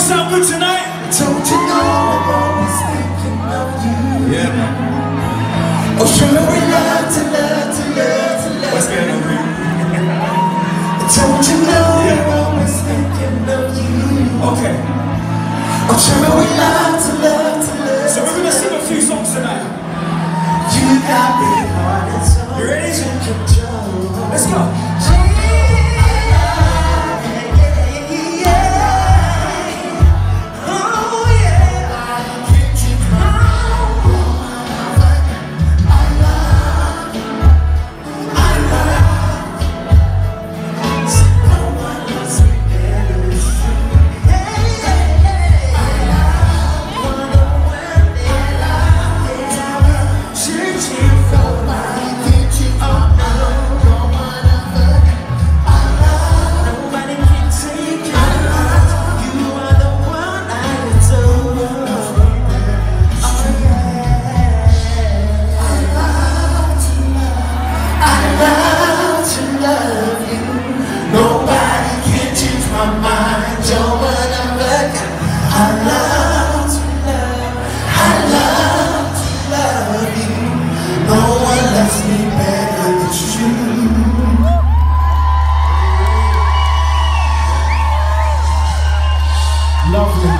Sound good tonight. Don't you know I'm always thinking of you? Yeah, man. Oh, sure we love to love to love to love. What's going on, man? Don't you know Yeah. I'm always thinking of you? Okay. Oh, sure we love to love to love. So we're gonna sing a few songs tonight. You got me hard and soul. I love to love. You. No one loves me better than you. Lovely.